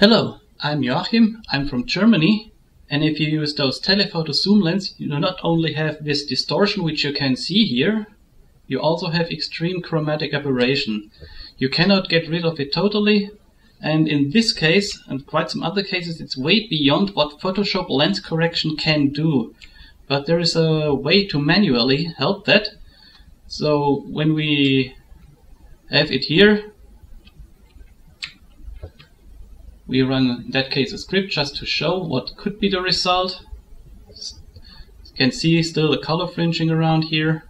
Hello, I'm Joachim, I'm from Germany, and if you use those telephoto zoom lens, you not only have this distortion which you can see here, you also have extreme chromatic aberration. You cannot get rid of it totally, and in this case, and quite some other cases, it's way beyond what Photoshop lens correction can do. But there is a way to manually help that. So when we have it here, we run in that case a script just to show what could be the result. You can see still the color fringing around here.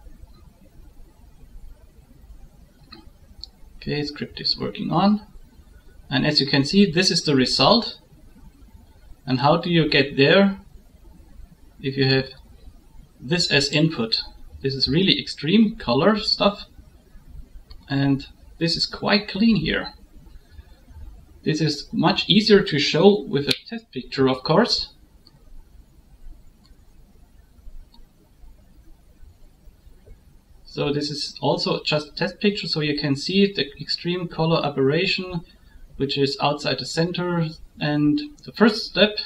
Okay, script is working on. And as you can see, this is the result. And how do you get there if you have this as input? This is really extreme color stuff. And this is quite clean here. This is much easier to show with a test picture, of course. So this is also just a test picture, so you can see the extreme color aberration, which is outside the center. And the first step,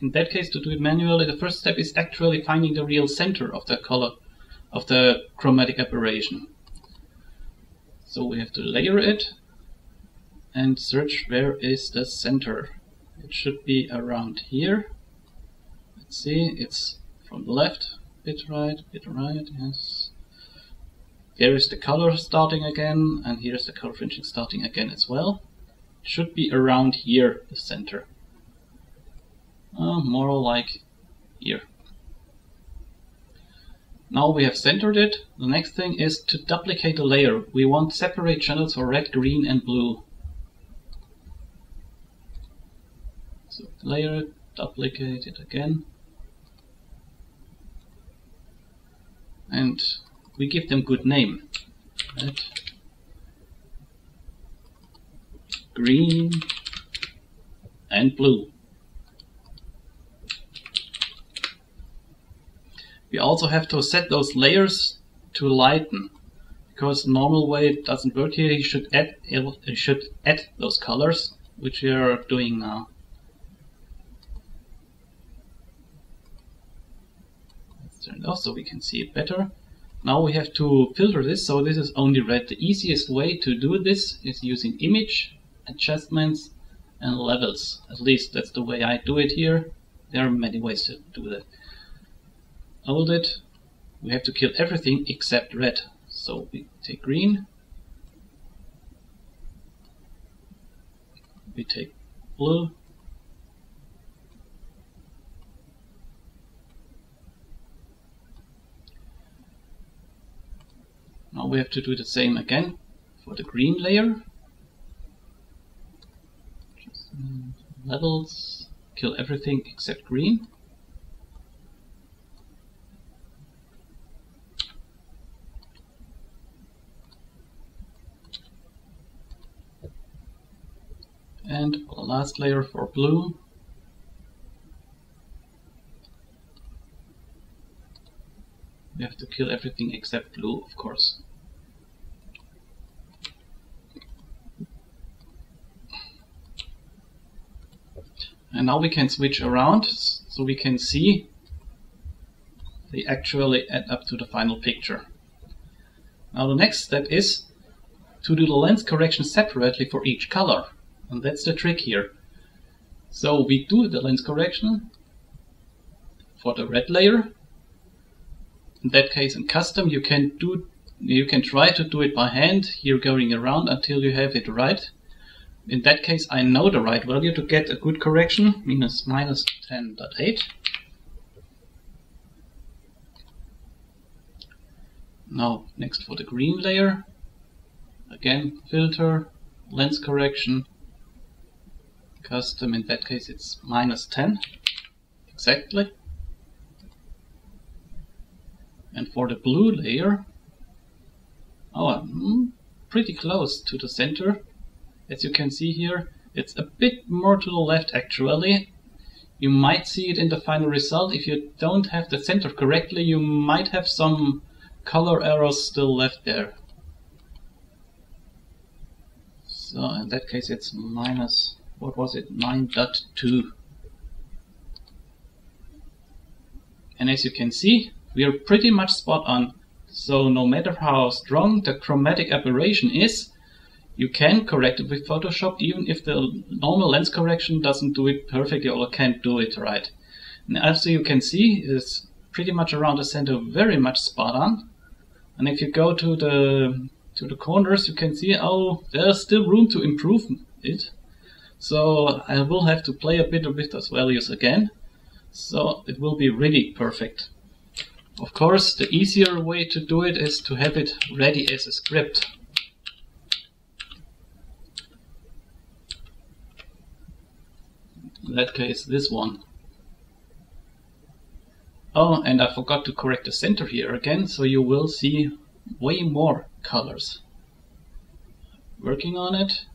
in that case to do it manually, the first step is actually finding the real center of the color, of the chromatic aberration. So we have to layer it and search where is the center. It should be around here. Let's see, it's from the left, bit right, bit right, yes. There is the color starting again, and here's the color fringing starting again as well. It should be around here, the center. Uh, more like here. Now we have centered it. The next thing is to duplicate the layer. We want separate channels for red, green and blue. So layer duplicate it again. And we give them good name. Red, green and blue. We also have to set those layers to lighten because normal way it doesn't work here. You should add you should add those colors, which we are doing now. Turn it off so we can see it better. Now we have to filter this, so this is only red. The easiest way to do this is using image, adjustments, and levels. At least that's the way I do it here. There are many ways to do that. Hold it. We have to kill everything except red. So we take green. We take blue. Now we have to do the same again for the green layer. Levels, kill everything except green. And the last layer for blue, we have to kill everything except blue, of course. And now we can switch around so we can see they actually add up to the final picture. Now the next step is to do the lens correction separately for each color. And that's the trick here. So we do the lens correction for the red layer in that case in custom you can do you can try to do it by hand here going around until you have it right in that case I know the right value to get a good correction minus minus 10.8 now next for the green layer. Again filter lens correction. Custom in that case it's minus 10 exactly. And for the blue layer, oh, I'm pretty close to the center. As you can see here, it's a bit more to the left actually. You might see it in the final result. If you don't have the center correctly, you might have some color errors still left there. So in that case it's minus what was it, 9.2. And as you can see, we are pretty much spot on. So no matter how strong the chromatic aberration is, you can correct it with Photoshop even if the normal lens correction doesn't do it perfectly or can't do it right. And as you can see, it's pretty much around the center very much spot on. And if you go to the to the corners, you can see, oh, there's still room to improve it. So I will have to play a bit with those values again. So it will be really perfect. Of course, the easier way to do it is to have it ready as a script. In that case, this one. Oh, and I forgot to correct the center here again, so you will see way more colors. Working on it.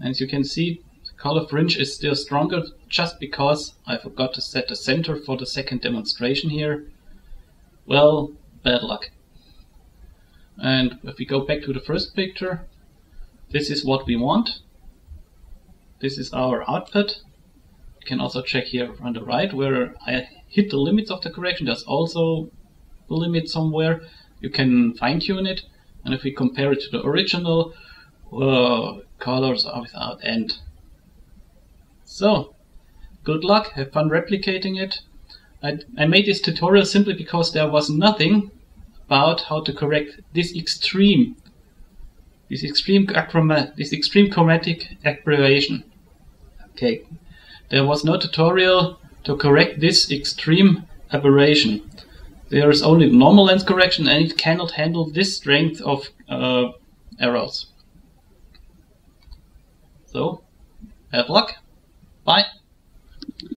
As you can see, the color fringe is still stronger just because I forgot to set the center for the second demonstration here. Well, bad luck. And if we go back to the first picture, this is what we want. This is our output. Can also check here on the right where I hit the limits of the correction. There's also a limit somewhere. You can fine tune it. And if we compare it to the original, uh, colors are without end. So, good luck, have fun replicating it. I, I made this tutorial simply because there was nothing about how to correct this extreme, this extreme this extreme chromatic aberration. Okay, there was no tutorial to correct this extreme aberration. There is only normal lens correction and it cannot handle this strength of uh, errors. So, bad luck. Bye.